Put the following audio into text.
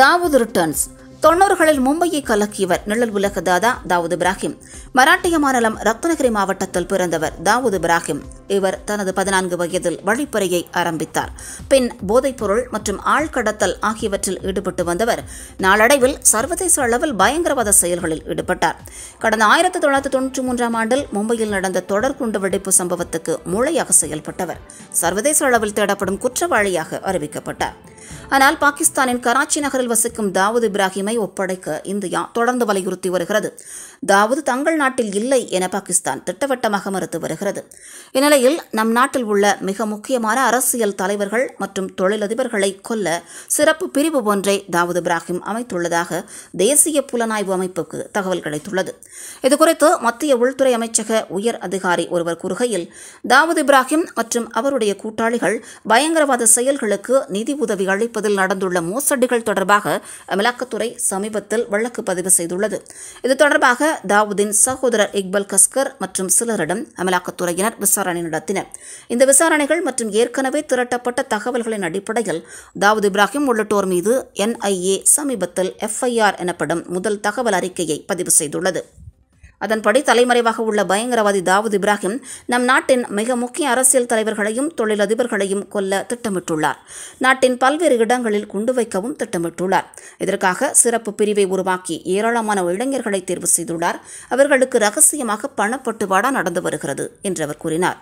Dawood returns தொன்னூறுகளில் மும்பையை கலக்கியவர் நிழல் உலக தாதா தாவூத் இப்ராஹிம். மராட்டிய மாநிலம் ரத்னகிரி மாவட்டத்தில் பிறந்தவர் தாவூத் இப்ராஹிம். இவர் தனது பதினான்கு வயதில் வழிப்பறையை ஆரம்பித்தார். பின் போதைப்பொருள் மற்றும் ஆழ்கடத்தல் ஆகியவற்றில் ஈடுபட்டு வந்தவர் நாளடைவில் சர்வதேச அளவில் பயங்கரவாத செயல்களில் ஈடுபட்டார். கடந்த ஆயிரத்தி தொள்ளாயிரத்தி தொன்னூற்றி மூன்றாம் ஆண்டில் மும்பையில் நடந்த தொடர் குண்டு வெடிப்பு சம்பவத்துக்கு மூளையாக செயல்பட்டவர். சர்வதேச அளவில் தேடப்படும் குற்றவாளியாக அறிவிக்கப்பட்டார். ஆனால் பாகிஸ்தானின் கராச்சி நகரில் வசிக்கும் தாவூத் இப்ராஹிமை ஒப்படைக்க இந்தியா தொடர்ந்து வலியுறுத்தி வருகிறது. தாவூத் தங்கள் நாட்டில் இல்லை என பாகிஸ்தான் திட்டவட்டமாக மறுத்து வருகிறது. இந்நிலையில் நம் நாட்டில் உள்ள மிக முக்கியமான அரசியல் தலைவர்கள் மற்றும் தொழிலதிபர்களை கொல்ல சிறப்பு பிரிவு ஒன்றை தாவூத் இப்ராஹிம் அமைத்துள்ளதாக தேசிய புலனாய்வு அமைப்புக்கு தகவல் கிடைத்துள்ளது. இதுகுறித்து மத்திய உள்துறை அமைச்சக உயர் அதிகாரி ஒருவர் கூறுகையில் தாவூத் இப்ராஹிம் மற்றும் அவருடைய கூட்டாளிகள் பயங்கரவாத செயல்களுக்கு நிதி உதவி அளிப்பதில் நடந்துள்ள மோசடிகள் தொடர்பாக அமலாக்கத்துறை சமீபத்தில் வழக்கு பதிவு செய்துள்ளது. இது தொடர்பாக தாவூதின் சகோதரர் இக்பல் கஸ்கர் மற்றும் சிலரிடம் அமலாக்கத்துறையினர் விசாரணை நடத்தினர். இந்த விசாரணைகள் மற்றும் ஏற்கனவே திரட்டப்பட்ட தகவல்களின் அடிப்படையில் தாவூத் இப்ராஹிம் உள்ளிட்டோர் மீது என்ஐஏ சமீபத்தில் எஃப்ஐஆர் எனப்படும் முதல் தகவல் அறிக்கையை பதிவு செய்துள்ளது. அதன்படி தலைமறைவாக உள்ள பயங்கரவாதி தாவூத் இப்ராஹிம் நம் நாட்டின் மிக முக்கிய அரசியல் தலைவர்களையும் தொழிலதிபர்களையும் கொல்ல திட்டமிட்டுள்ளார். நாட்டின் பல்வேறு இடங்களில் குண்டு வைக்கவும் திட்டமிட்டுள்ளார். இதற்காக சிறப்பு பிரிவை உருவாக்கி ஏராளமான இளைஞர்களை தேர்வு செய்துள்ளார். அவர்களுக்கு ரகசியமாக பணப்பட்டுவாடா நடந்து வருகிறது என்று அவர் கூறினார்.